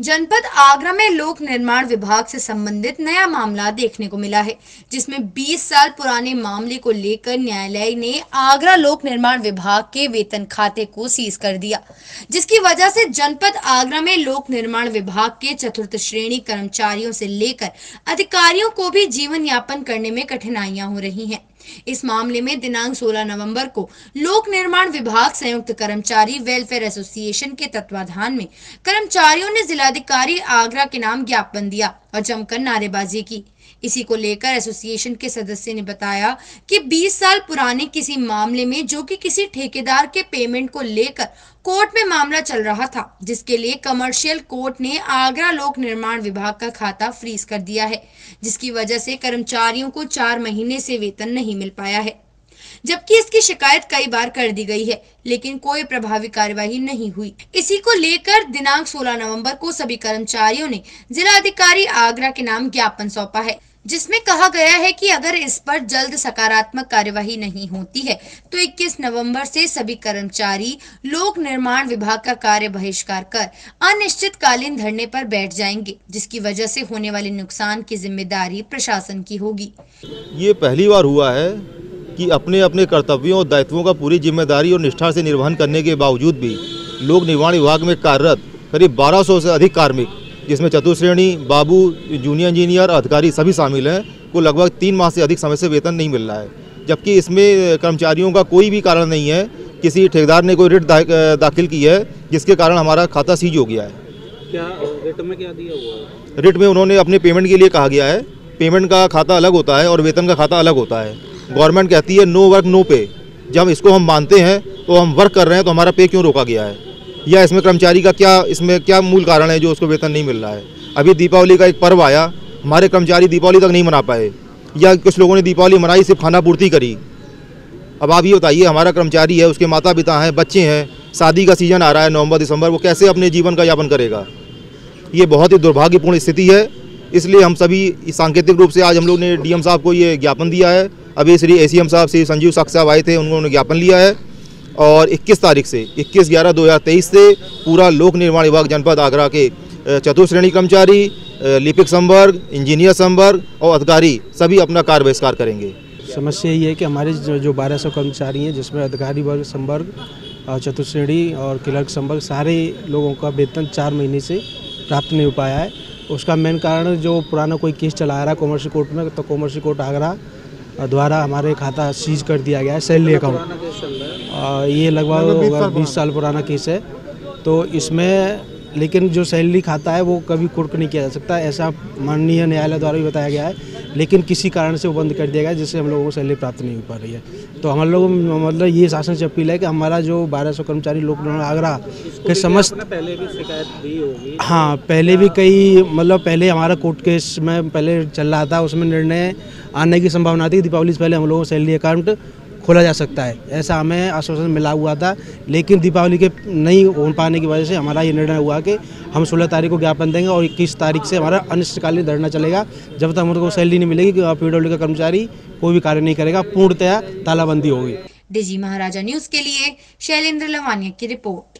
जनपद आगरा में लोक निर्माण विभाग से संबंधित नया मामला देखने को मिला है, जिसमें 20 साल पुराने मामले को लेकर न्यायालय ने आगरा लोक निर्माण विभाग के वेतन खाते को सीज कर दिया, जिसकी वजह से जनपद आगरा में लोक निर्माण विभाग के चतुर्थ श्रेणी कर्मचारियों से लेकर अधिकारियों को भी जीवन यापन करने में कठिनाइयाँ हो रही हैं। इस मामले में दिनांक 16 नवंबर को लोक निर्माण विभाग संयुक्त कर्मचारी वेलफेयर एसोसिएशन के तत्वाधान में कर्मचारियों ने जिलाधिकारी आगरा के नाम ज्ञापन दिया और जमकर नारेबाजी की। इसी को लेकर एसोसिएशन के सदस्य ने बताया कि 20 साल पुराने किसी मामले में, जो कि किसी ठेकेदार के पेमेंट को लेकर कोर्ट में मामला चल रहा था, जिसके लिए कमर्शियल कोर्ट ने आगरा लोक निर्माण विभाग का खाता फ्रीज कर दिया है, जिसकी वजह से कर्मचारियों को चार महीने से वेतन नहीं मिल पाया है। जबकि इसकी शिकायत कई बार कर दी गई है, लेकिन कोई प्रभावी कार्यवाही नहीं हुई। इसी को लेकर दिनांक 16 नवंबर को सभी कर्मचारियों ने जिला अधिकारी आगरा के नाम ज्ञापन सौंपा है। जिसमें कहा गया है कि अगर इस पर जल्द सकारात्मक कार्यवाही नहीं होती है तो 21 नवंबर से सभी कर्मचारी, लोक निर्माण विभाग का कार्य बहिष्कार कर अनिश्चितकालीन धरने पर बैठ जाएँगे, जिसकी वजह से होने वाले नुकसान की ज़िम्मेदारी प्रशासन की होगी। ये पहली बार हुआ है कि अपने अपने कर्तव्यों और दायित्वों का पूरी ज़िम्मेदारी और निष्ठा से निर्वहन करने के बावजूद भी लोक निर्माण विभाग में कार्यरत करीब 1200 से अधिक कार्मिक जिसमें चतुश्रेणी बाबू जूनियर इंजीनियर अधिकारी सभी शामिल हैं। को लगभग तीन माह से अधिक समय से वेतन नहीं मिल रहा है। जबकि इसमें कर्मचारियों का कोई भी कारण नहीं है। किसी ठेकेदार ने कोई रिट दाखिल की है जिसके कारण हमारा खाता सीज हो गया है। क्या रिट में क्या दिया हुआ है? रिट में उन्होंने अपने पेमेंट के लिए कहा गया है। पेमेंट का खाता अलग होता है और वेतन का खाता अलग होता है। गवर्नमेंट कहती है नो वर्क नो पे। जब इसको हम मानते हैं तो हम वर्क कर रहे हैं तो हमारा पे क्यों रोका गया है? या इसमें कर्मचारी का क्या, इसमें क्या मूल कारण है जो उसको वेतन नहीं मिल रहा है? अभी दीपावली का एक पर्व आया, हमारे कर्मचारी दीपावली तक नहीं मना पाए। या कुछ लोगों ने दीपावली मनाई, सिर्फ़ खाना पूर्ति करी। अब आप ये बताइए, हमारा कर्मचारी है, उसके माता पिता हैं, बच्चे हैं, शादी का सीज़न आ रहा है, नवंबर, दिसंबर, वो कैसे अपने जीवन का यापन करेगा? ये बहुत ही दुर्भाग्यपूर्ण स्थिति है। इसलिए हम सभी सांकेतिक रूप से आज हम लोग ने डीएम साहब को ये ज्ञापन दिया है। अभी श्री एसीएम साहब, श्री संजीव साक्ष साहब आए थे, उन्होंने ज्ञापन लिया है। और 21 तारीख से 21 ग्यारह 2023 से पूरा लोक निर्माण विभाग जनपद आगरा के चतुर्श्रेणी कर्मचारी लिपिक संवर्ग इंजीनियर संवर्ग और अधिकारी सभी अपना कार्य बहिष्कार करेंगे। समस्या ये है कि हमारे जो, जो 1200 कर्मचारी हैं जिसमें अधिकारी वर्ग संवर्ग चतुर्श्रेणी और क्लर्क संवर्ग सारे लोगों का वेतन चार महीने से प्राप्त नहीं हो पाया है। उसका मेन कारण जो पुराना कोई केस चला रहा है कॉमर्शियल कोर्ट में तो कॉमर्शियल कोर्ट आगरा द्वारा हमारे खाता सीज कर दिया गया है सैलरी अकाउंट। ये लगभग बीस साल पुराना केस है। तो इसमें लेकिन जो सैलरी खाता है वो कभी कुर्क नहीं किया जा सकता ऐसा माननीय न्यायालय द्वारा भी बताया गया है लेकिन किसी कारण से वो बंद कर दिया गया जिससे हम लोगों को सैलरी प्राप्त नहीं हो पा रही है। तो हम लोग मतलब ये शासन से अपील है कि हमारा जो 1200 कर्मचारी लोक आगरा के समस्त पहले भी शिकायत दी होगी? हाँ पहले भी कई मतलब पहले हमारा कोर्ट केस में पहले चल रहा था उसमें निर्णय आने की संभावना थी दीपावली से पहले हम लोगों को सैलरी अकाउंट खोला जा सकता है। ऐसा हमें आश्वासन मिला हुआ था, लेकिन दीपावली के नहीं हो पाने की वजह से हमारा ये निर्णय हुआ कि हम सोलह तारीख को ज्ञापन देंगे और इक्कीस तारीख से हमारा अनिश्चितकालीन धरना चलेगा। जब तक हमको सैलरी नहीं मिलेगी पीडब्ल्यू का कर्मचारी, कोई भी कार्य नहीं करेगा, पूर्णतया तालाबंदी होगी। डिजी महाराजा न्यूज़ के लिए शैलेंद्र लवानिया की रिपोर्ट।